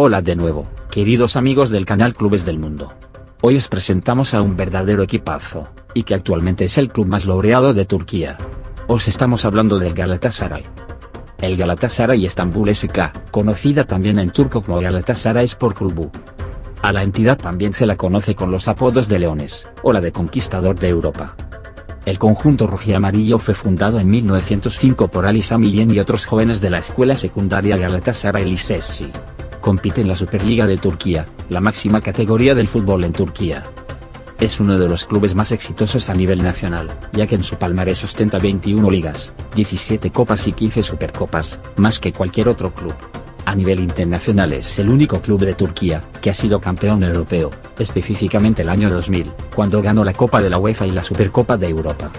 Hola de nuevo, queridos amigos del canal Clubes del Mundo. Hoy os presentamos a un verdadero equipazo, y que actualmente es el club más laureado de Turquía. Os estamos hablando del Galatasaray. El Galatasaray Estambul SK, conocida también en turco como Galatasaray Sport Club. A la entidad también se la conoce con los apodos de Leones, o la de Conquistador de Europa. El conjunto amarillo fue fundado en 1905 por Ali Samiyen y otros jóvenes de la escuela secundaria Galatasaray Lisesi compite en la Superliga de Turquía, la máxima categoría del fútbol en Turquía. Es uno de los clubes más exitosos a nivel nacional, ya que en su palmarés ostenta 21 ligas, 17 copas y 15 supercopas, más que cualquier otro club. A nivel internacional es el único club de Turquía, que ha sido campeón europeo, específicamente el año 2000, cuando ganó la Copa de la UEFA y la Supercopa de Europa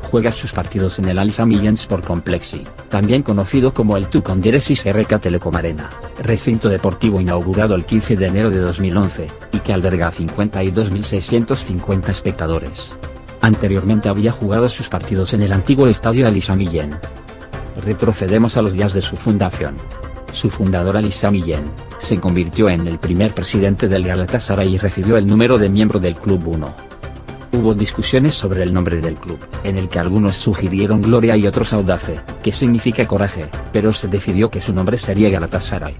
juega sus partidos en el Al Sport Complexi, también conocido como el Tuconderesis RK Telecom Arena, recinto deportivo inaugurado el 15 de enero de 2011, y que alberga a 52.650 espectadores. Anteriormente había jugado sus partidos en el antiguo estadio Alisa. Retrocedemos a los días de su fundación. Su fundador Alisa Millen, se convirtió en el primer presidente del Galatasaray y recibió el número de miembro del Club 1. Hubo discusiones sobre el nombre del club, en el que algunos sugirieron Gloria y otros Audace, que significa coraje, pero se decidió que su nombre sería Galatasaray.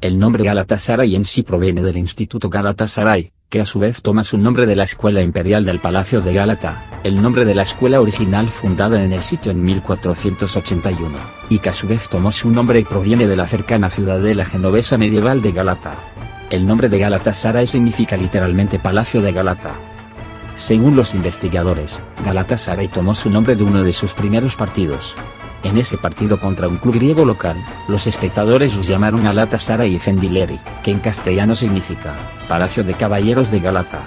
El nombre Galatasaray en sí proviene del Instituto Galatasaray, que a su vez toma su nombre de la Escuela Imperial del Palacio de Galata, el nombre de la escuela original fundada en el sitio en 1481, y que a su vez tomó su nombre y proviene de la cercana ciudadela genovesa medieval de Galata. El nombre de Galatasaray significa literalmente Palacio de Galata. Según los investigadores, Galatasaray tomó su nombre de uno de sus primeros partidos. En ese partido contra un club griego local, los espectadores los llamaron Galatasaray Efendileri, que en castellano significa Palacio de Caballeros de Galata.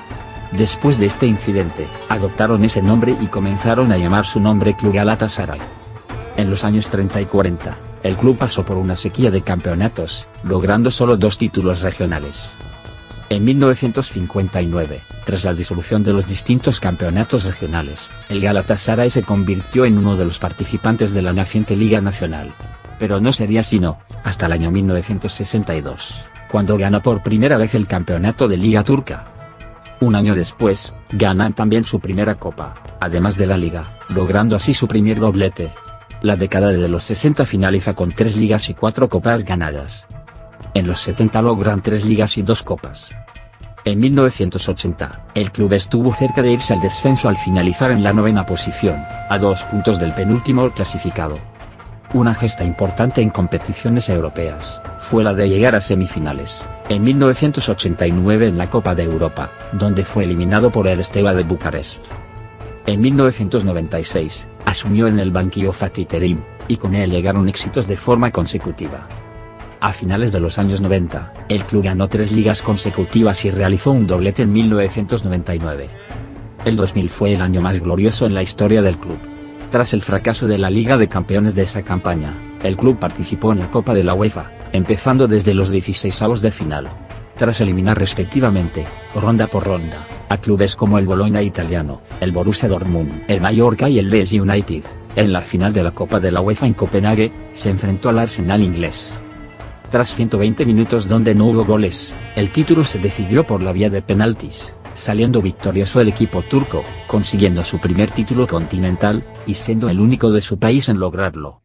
Después de este incidente, adoptaron ese nombre y comenzaron a llamar su nombre Club Galatasaray. En los años 30 y 40, el club pasó por una sequía de campeonatos, logrando solo dos títulos regionales. En 1959, tras la disolución de los distintos campeonatos regionales, el Galatasaray se convirtió en uno de los participantes de la naciente Liga Nacional. Pero no sería sino, hasta el año 1962, cuando gana por primera vez el campeonato de Liga Turca. Un año después, ganan también su primera copa, además de la liga, logrando así su primer doblete. La década de los 60 finaliza con tres ligas y cuatro copas ganadas. En los 70 logran tres ligas y dos copas. En 1980, el club estuvo cerca de irse al descenso al finalizar en la novena posición, a dos puntos del penúltimo clasificado. Una gesta importante en competiciones europeas, fue la de llegar a semifinales, en 1989 en la Copa de Europa, donde fue eliminado por el Esteba de Bucarest. En 1996, asumió en el banquillo Fatih Terim, y con él llegaron éxitos de forma consecutiva. A finales de los años 90, el club ganó tres ligas consecutivas y realizó un doblete en 1999. El 2000 fue el año más glorioso en la historia del club. Tras el fracaso de la Liga de Campeones de esa campaña, el club participó en la Copa de la UEFA, empezando desde los 16 avos de final. Tras eliminar respectivamente, ronda por ronda, a clubes como el Bologna italiano, el Borussia Dortmund, el Mallorca y el Leeds United, en la final de la Copa de la UEFA en Copenhague, se enfrentó al Arsenal inglés. Tras 120 minutos donde no hubo goles, el título se decidió por la vía de penaltis, saliendo victorioso el equipo turco, consiguiendo su primer título continental, y siendo el único de su país en lograrlo.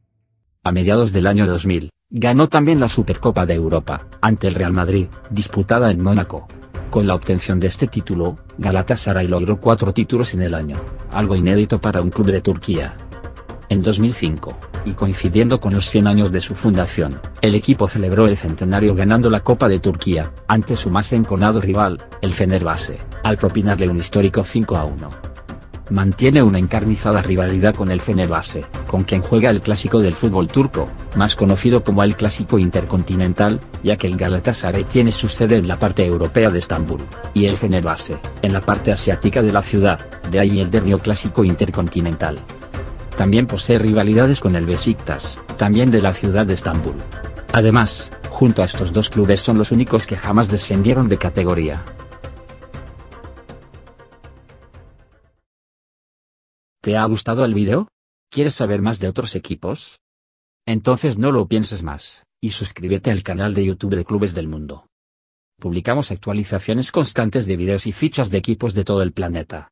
A mediados del año 2000, ganó también la Supercopa de Europa, ante el Real Madrid, disputada en Mónaco. Con la obtención de este título, Galatasaray logró cuatro títulos en el año, algo inédito para un club de Turquía. En 2005, y coincidiendo con los 100 años de su fundación, el equipo celebró el centenario ganando la Copa de Turquía, ante su más enconado rival, el Fenerbahce, al propinarle un histórico 5 a 1. Mantiene una encarnizada rivalidad con el Fenerbahce, con quien juega el clásico del fútbol turco, más conocido como el Clásico Intercontinental, ya que el Galatasaray tiene su sede en la parte europea de Estambul, y el Fenerbahce, en la parte asiática de la ciudad, de ahí el derbio Clásico Intercontinental. También posee rivalidades con el Besiktas, también de la ciudad de Estambul. Además, junto a estos dos clubes son los únicos que jamás descendieron de categoría. ¿Te ha gustado el video? ¿Quieres saber más de otros equipos? Entonces no lo pienses más, y suscríbete al canal de YouTube de Clubes del Mundo. Publicamos actualizaciones constantes de videos y fichas de equipos de todo el planeta.